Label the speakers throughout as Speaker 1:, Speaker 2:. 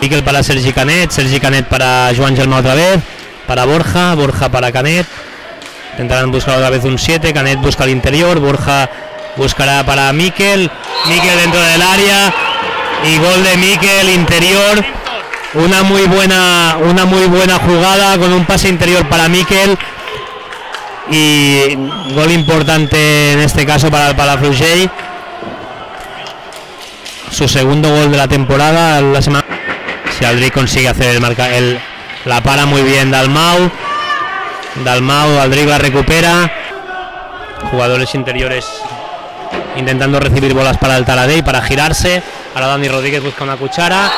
Speaker 1: Miquel para Sergi Canet, Sergi Canet para Joan Germà otra vez, para Borja, Borja para Canet. Intentarán buscar otra vez un 7, Canet busca el interior, Borja buscará para Miquel, Miquel dentro del área y gol de Miquel interior. Una muy buena una muy buena jugada con un pase interior para Miquel y gol importante en este caso para el Palafrugell. Su segundo gol de la temporada la semana. Si Aldric consigue hacer el marca el la para muy bien Dalmau. Dalmau, Aldric la recupera. Jugadores interiores intentando recibir bolas para el Taladey para girarse. Ahora Dani Rodríguez busca una cuchara.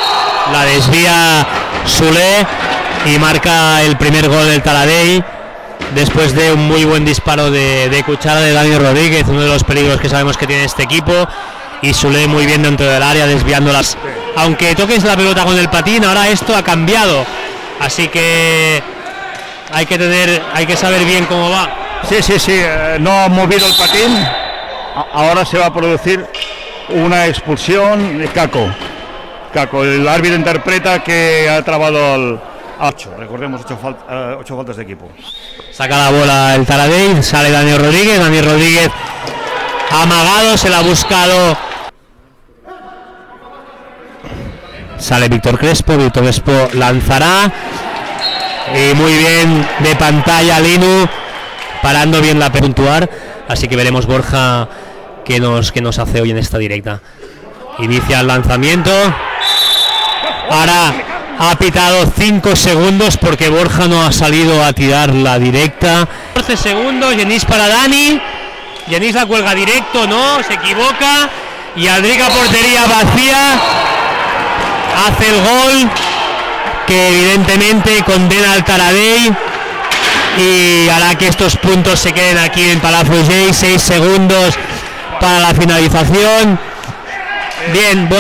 Speaker 1: La desvía Sule y marca el primer gol del Taladey después de un muy buen disparo de, cuchara de Dani Rodríguez, uno de los peligros que sabemos que tiene este equipo. Y Sule muy bien dentro del área, desviándolas. Aunque toques la pelota con el patín, ahora esto ha cambiado. Así que hay que tener, hay que saber bien cómo va.
Speaker 2: Sí, sí, sí, eh, no ha movido el patín. Ahora se va a producir una expulsión de Caco. Caco, el árbitro interpreta que ha trabado al 8. Recordemos, 8 faltas de equipo.
Speaker 1: Saca la bola el Taradell, sale Dani Rodríguez, Dani Rodríguez amagado, se la ha buscado. Sale Víctor Crespo, Víctor Crespo lanzará. Y muy bien de pantalla Linu, parando bien la puntuar. Así que veremos Borja que nos, que nos hace hoy en esta directa. Inicia el lanzamiento. Ahora ha pitado 5 segundos porque Borja no ha salido a tirar la directa. 14 segundos, Yenis para Dani. Yenis la cuelga directo, no, se equivoca. Y Aldrica portería vacía. Hace el gol que evidentemente condena al Taradell y hará que estos puntos se queden aquí en Palafrugell. 6 segundos para la finalización. Bien,